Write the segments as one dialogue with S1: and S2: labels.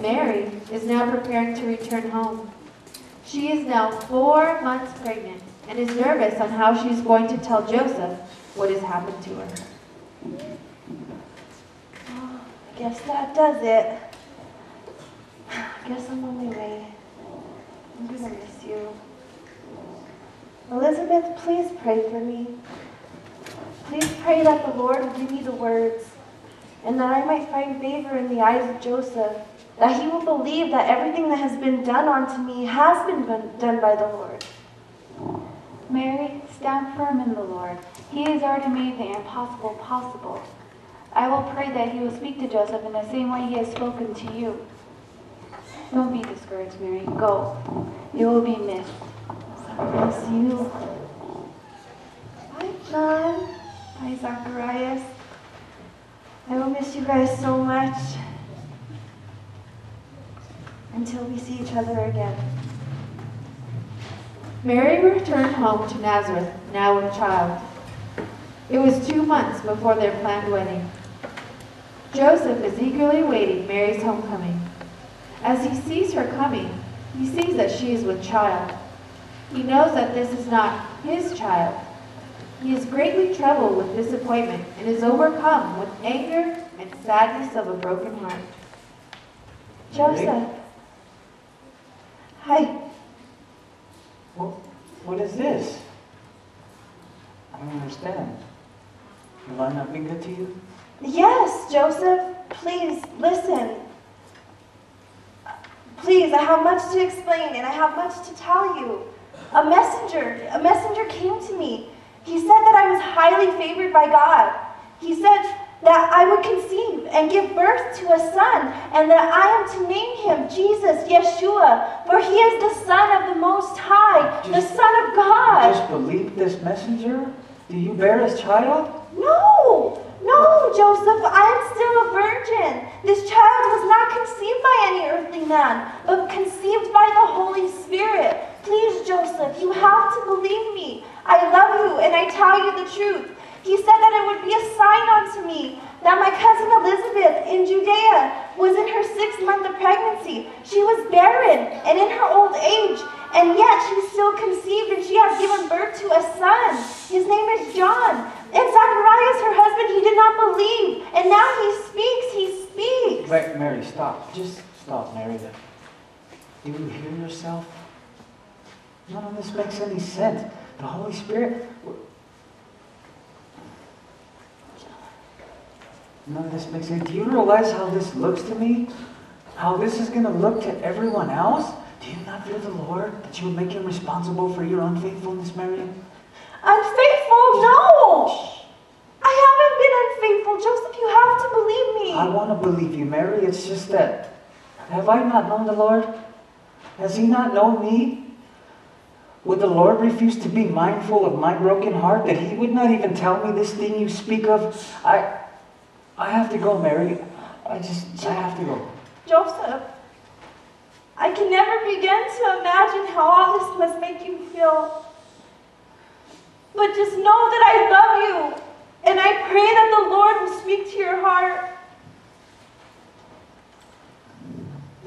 S1: Mary is now preparing to return home. She is now four months pregnant and is nervous on how she is going to tell Joseph what has happened to her.
S2: Oh, I guess that does it. I guess I'm on my way. I'm gonna miss you. Elizabeth, please pray for me. Please pray that the Lord will give me the words and that I might find favor in the eyes of Joseph, that he will believe that everything that has been done unto me has been done by the Lord.
S3: Mary, stand firm in the Lord. He has already made the impossible possible. I will pray that he will speak to Joseph in the same way he has spoken to you. Don't be discouraged, Mary. Go. You will be missed.
S2: I miss you. Bye, John. Bye, Zacharias. I will miss you guys so much. Until we see each other again.
S1: Mary returned home to Nazareth, now with child. It was two months before their planned wedding. Joseph is eagerly awaiting Mary's homecoming. As he sees her coming, he sees that she is with child. He knows that this is not his child. He is greatly troubled with disappointment and is overcome with anger and sadness of a broken heart.
S2: Joseph. Hi.
S4: What, what is this? I don't understand. Have I not been good to you?
S2: Yes, Joseph. Please, listen. Please, I have much to explain and I have much to tell you. A messenger, a messenger came to me. He said that I was highly favored by God. He said that I would conceive and give birth to a son, and that I am to name him Jesus, Yeshua, for he is the Son of the Most High,
S4: Just-
S2: the Son of God.
S4: Just believe this messenger? Do you bear his child?
S2: No, no, Joseph, I am still a virgin. This child was not conceived by any earthly man, but conceived by the Holy Spirit. Please, Joseph, you have to believe me. I love you, and I tell you the truth. He said that it would be a sign unto me that my cousin Elizabeth in Judea was in her sixth month of pregnancy. She was barren and in her old age, and yet she still conceived and she has given birth to a son. His name is John. And Zacharias, her husband, he did not believe. And now he speaks, he speaks.
S4: Wait, Mary, stop. Just stop, Mary. Do you hear yourself? None of this makes any sense. The Holy Spirit. None of this makes sense. Do you realize how this looks to me? How this is going to look to everyone else? Do you not fear the Lord that you would make him responsible for your unfaithfulness, Mary?
S2: Unfaithful? No! I haven't been unfaithful. Joseph, you have to believe me.
S4: I want to believe you, Mary. It's just that. Have I not known the Lord? Has he not known me? Would the Lord refuse to be mindful of my broken heart that he would not even tell me this thing you speak of? I I have to go, Mary. I just I have to go.
S2: Joseph, I can never begin to imagine how all this must make you feel. But just know that I love you, and I pray that the Lord will speak to your heart.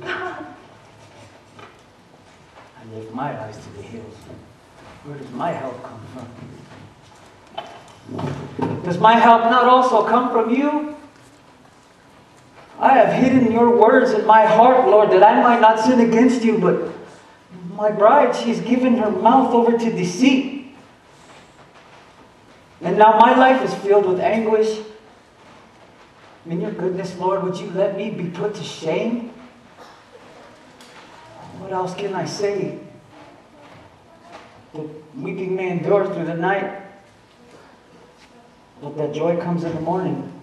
S2: God,
S4: I lift my eyes to the hills. Where does my help come from? Does my help not also come from you? I have hidden your words in my heart, Lord, that I might not sin against you, but my bride, she's given her mouth over to deceit. And now my life is filled with anguish. In your goodness, Lord, would you let me be put to shame? What else can I say? The weeping may endure through the night, but that joy comes in the morning.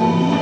S5: As